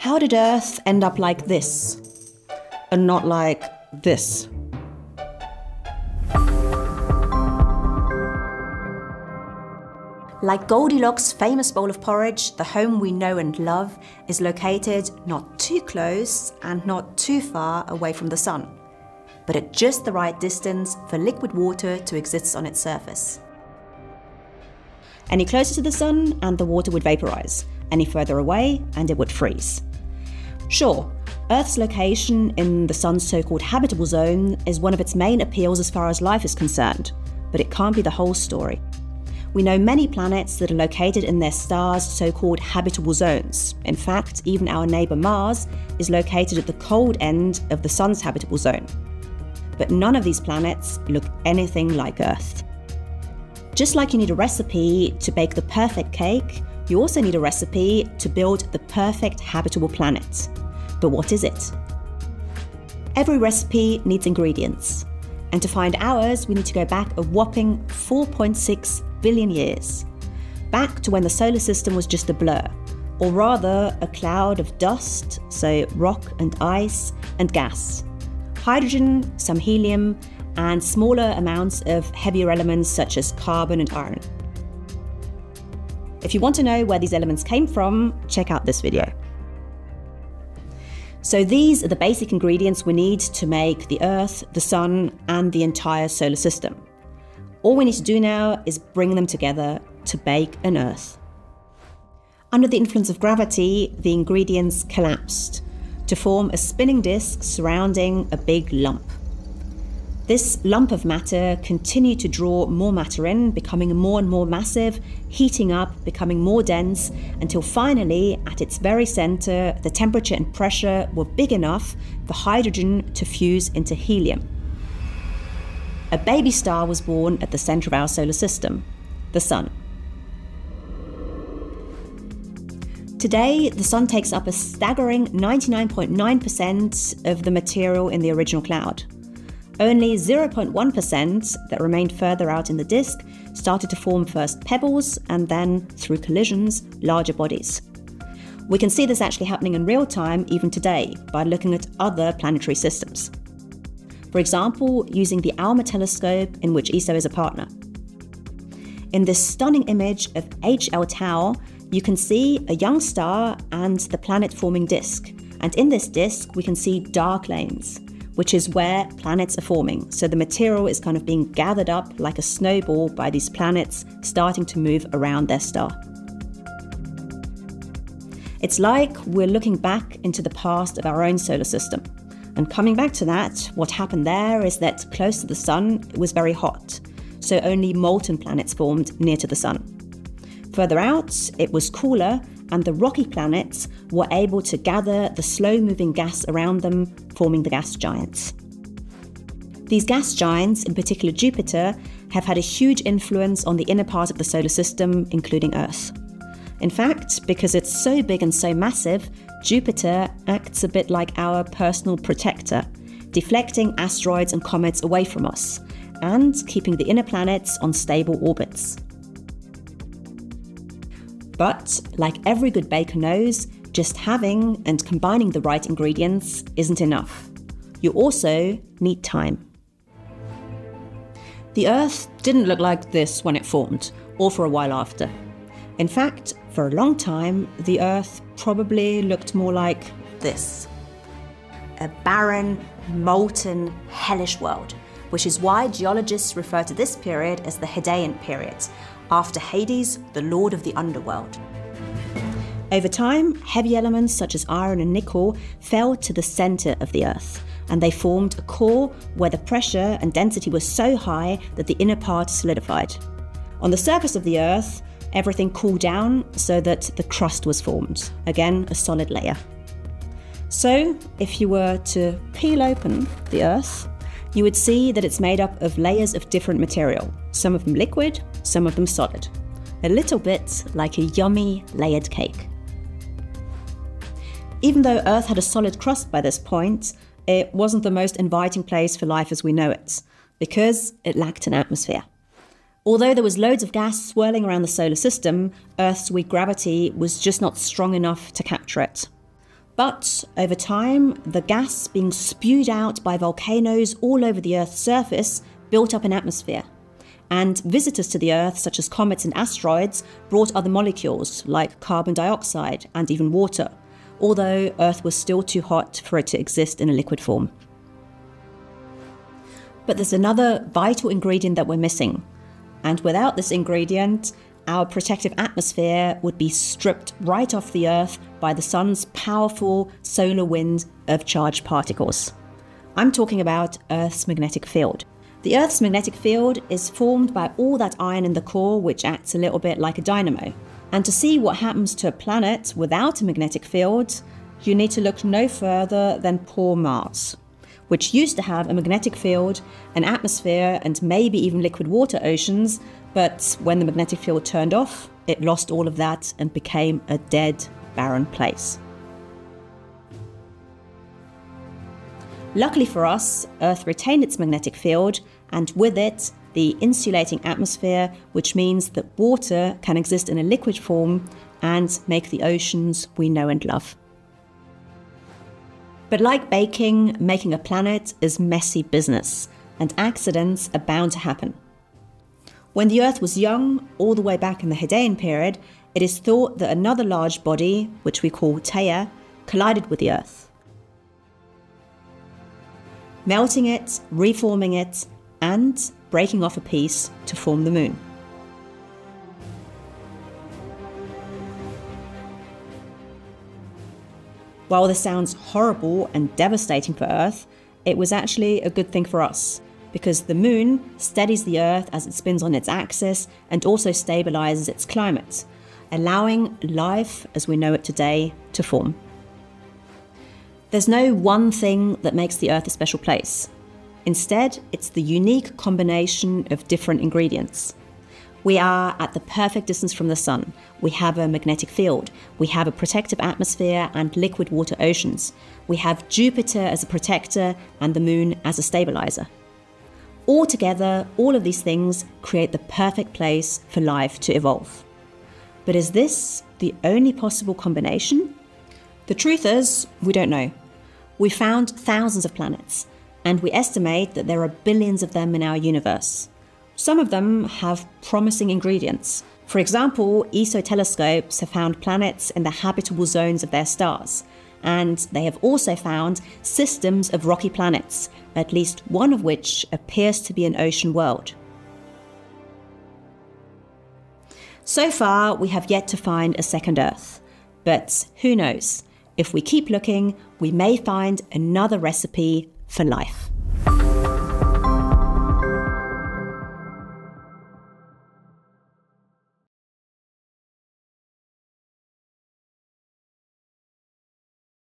How did Earth end up like this and not like this? Like Goldilocks' famous bowl of porridge, the home we know and love is located not too close and not too far away from the sun, but at just the right distance for liquid water to exist on its surface. Any closer to the sun, and the water would vaporize. Any further away, and it would freeze. Sure, Earth's location in the sun's so called habitable zone is one of its main appeals as far as life is concerned, but it can't be the whole story. We know many planets that are located in their stars' so called habitable zones. In fact, even our neighbour Mars is located at the cold end of the Sun's habitable zone. But none of these planets look anything like Earth. Just like you need a recipe to bake the perfect cake, you also need a recipe to build the perfect habitable planet. But what is it? Every recipe needs ingredients. And to find ours, we need to go back a whopping 4.6 billion years, back to when the solar system was just a blur, or rather a cloud of dust, so rock and ice and gas, hydrogen, some helium, and smaller amounts of heavier elements such as carbon and iron. If you want to know where these elements came from, check out this video. So these are the basic ingredients we need to make the Earth, the Sun, and the entire solar system. All we need to do now is bring them together to bake an Earth. Under the influence of gravity, the ingredients collapsed to form a spinning disk surrounding a big lump. This lump of matter continued to draw more matter in, becoming more and more massive, heating up, becoming more dense, until finally, at its very center, the temperature and pressure were big enough for hydrogen to fuse into helium a baby star was born at the center of our solar system, the Sun. Today, the Sun takes up a staggering 99.9% of the material in the original cloud. Only 0.1% that remained further out in the disk started to form first pebbles and then, through collisions, larger bodies. We can see this actually happening in real time even today by looking at other planetary systems for example, using the ALMA telescope in which ESO is a partner. In this stunning image of HL Tau, you can see a young star and the planet forming disk. And in this disk, we can see dark lanes, which is where planets are forming. So the material is kind of being gathered up like a snowball by these planets starting to move around their star. It's like we're looking back into the past of our own solar system. And coming back to that, what happened there is that close to the sun, it was very hot, so only molten planets formed near to the sun. Further out, it was cooler, and the rocky planets were able to gather the slow moving gas around them, forming the gas giants. These gas giants, in particular Jupiter, have had a huge influence on the inner part of the solar system, including Earth. In fact, because it's so big and so massive, Jupiter acts a bit like our personal protector, deflecting asteroids and comets away from us, and keeping the inner planets on stable orbits. But, like every good baker knows, just having and combining the right ingredients isn't enough. You also need time. The Earth didn't look like this when it formed, or for a while after. In fact, for a long time, the Earth probably looked more like this a barren, molten, hellish world, which is why geologists refer to this period as the Hadean period, after Hades, the lord of the underworld. Over time, heavy elements such as iron and nickel fell to the center of the Earth, and they formed a core where the pressure and density were so high that the inner part solidified. On the surface of the Earth, Everything cooled down so that the crust was formed. Again, a solid layer. So, if you were to peel open the Earth, you would see that it's made up of layers of different material, some of them liquid, some of them solid. A little bit like a yummy layered cake. Even though Earth had a solid crust by this point, it wasn't the most inviting place for life as we know it, because it lacked an atmosphere. Although there was loads of gas swirling around the solar system, Earth's weak gravity was just not strong enough to capture it. But over time, the gas being spewed out by volcanoes all over the Earth's surface built up an atmosphere. And visitors to the Earth, such as comets and asteroids, brought other molecules like carbon dioxide and even water, although Earth was still too hot for it to exist in a liquid form. But there's another vital ingredient that we're missing. And without this ingredient, our protective atmosphere would be stripped right off the Earth by the sun's powerful solar wind of charged particles. I'm talking about Earth's magnetic field. The Earth's magnetic field is formed by all that iron in the core, which acts a little bit like a dynamo. And to see what happens to a planet without a magnetic field, you need to look no further than poor Mars, which used to have a magnetic field, an atmosphere, and maybe even liquid water oceans, but when the magnetic field turned off, it lost all of that and became a dead, barren place. Luckily for us, Earth retained its magnetic field, and with it, the insulating atmosphere, which means that water can exist in a liquid form and make the oceans we know and love. But like baking, making a planet is messy business, and accidents are bound to happen. When the Earth was young, all the way back in the Hadean period, it is thought that another large body, which we call Theia, collided with the Earth melting it, reforming it, and breaking off a piece to form the moon. While this sounds horrible and devastating for Earth, it was actually a good thing for us because the moon steadies the Earth as it spins on its axis and also stabilizes its climate, allowing life as we know it today to form. There's no one thing that makes the Earth a special place. Instead, it's the unique combination of different ingredients. We are at the perfect distance from the Sun. We have a magnetic field. We have a protective atmosphere and liquid water oceans. We have Jupiter as a protector and the Moon as a stabilizer. Altogether, all of these things create the perfect place for life to evolve. But is this the only possible combination? The truth is, we don't know. We found thousands of planets, and we estimate that there are billions of them in our universe. Some of them have promising ingredients. For example, ESO telescopes have found planets in the habitable zones of their stars, and they have also found systems of rocky planets, at least one of which appears to be an ocean world. So far, we have yet to find a second Earth, but who knows? If we keep looking, we may find another recipe for life.